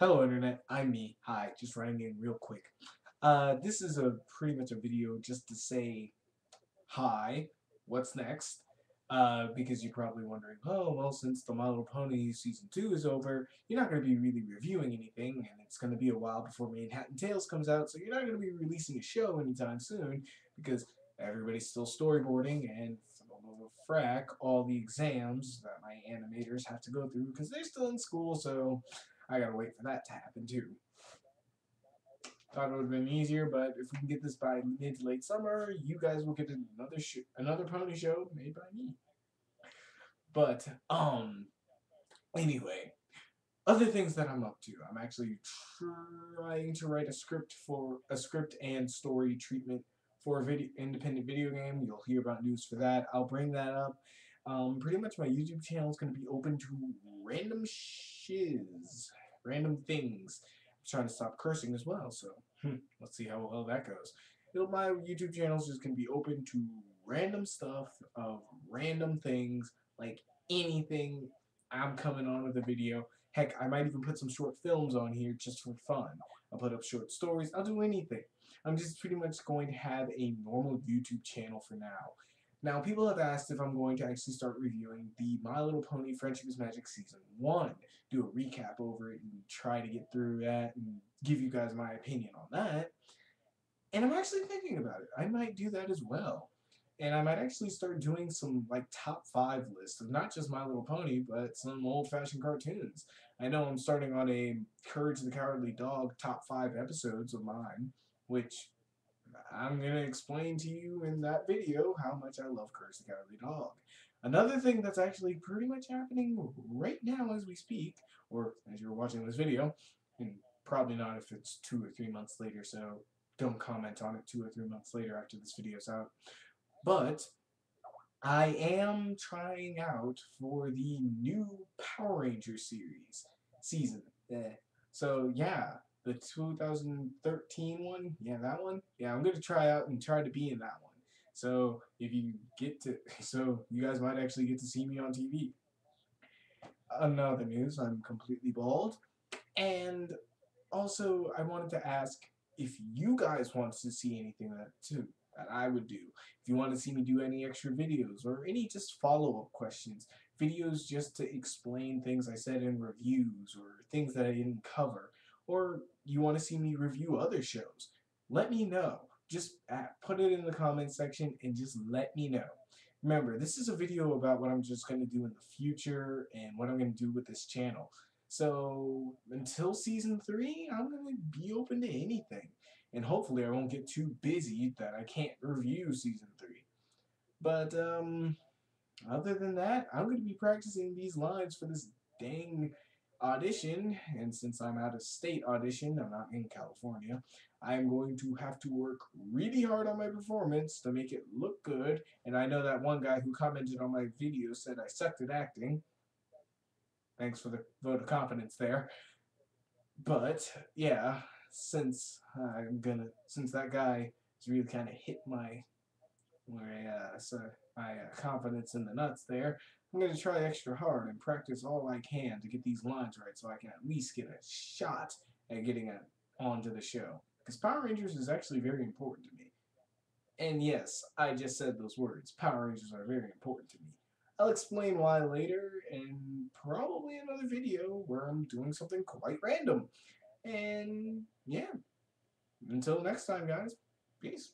Hello Internet, I'm me. Hi, just writing in real quick. Uh, this is a pretty much a video just to say hi, what's next? Uh, because you're probably wondering, oh, well, since the Little Pony Season 2 is over, you're not going to be really reviewing anything, and it's going to be a while before Manhattan Tales comes out, so you're not going to be releasing a show anytime soon, because everybody's still storyboarding, and frack all the exams that my animators have to go through, because they're still in school, so I gotta wait for that to happen too. Thought it would have been easier, but if we can get this by mid to late summer, you guys will get another another pony show made by me. But um, anyway, other things that I'm up to. I'm actually trying to write a script for a script and story treatment for a video independent video game. You'll hear about news for that. I'll bring that up. Um, pretty much my YouTube channel is going to be open to random shiz random things. I'm trying to stop cursing as well, so hmm, let's see how well that goes. It'll, my YouTube channel is just going to be open to random stuff of random things, like anything I'm coming on with a video. Heck, I might even put some short films on here just for fun. I'll put up short stories. I'll do anything. I'm just pretty much going to have a normal YouTube channel for now. Now, people have asked if I'm going to actually start reviewing the My Little Pony Friendship is Magic Season 1. Do a recap over it and try to get through that and give you guys my opinion on that. And I'm actually thinking about it. I might do that as well. And I might actually start doing some like top five lists of not just My Little Pony, but some old-fashioned cartoons. I know I'm starting on a Courage the Cowardly Dog top five episodes of mine, which I'm going to explain to you in that video how much I love Courage the Cowardly Dog. Another thing that's actually pretty much happening right now as we speak, or as you're watching this video, and probably not if it's two or three months later, so don't comment on it two or three months later after this video's out. But I am trying out for the new Power Rangers series season. Eh. So yeah, the 2013 one, yeah, that one, yeah, I'm gonna try out and try to be in that one. So if you get to, so you guys might actually get to see me on TV. Another news, I'm completely bald, and also I wanted to ask if you guys want to see anything that too that I would do. If you want to see me do any extra videos or any just follow-up questions, videos just to explain things I said in reviews or things that I didn't cover or you want to see me review other shows, let me know. Just put it in the comment section and just let me know. Remember, this is a video about what I'm just going to do in the future and what I'm going to do with this channel. So until season 3, I'm going to be open to anything. And hopefully I won't get too busy that I can't review season 3. But um, other than that, I'm going to be practicing these lines for this dang audition, and since I'm out of state audition, I'm not in California, I'm going to have to work really hard on my performance to make it look good, and I know that one guy who commented on my video said I sucked at acting. Thanks for the vote of confidence there. But, yeah, since I'm gonna, since that guy has really kind of hit my, my, uh, so my uh, confidence in the nuts there, I'm going to try extra hard and practice all I can to get these lines right so I can at least get a shot at getting it onto the show. Because Power Rangers is actually very important to me. And yes, I just said those words. Power Rangers are very important to me. I'll explain why later in probably another video where I'm doing something quite random. And yeah, until next time guys, peace.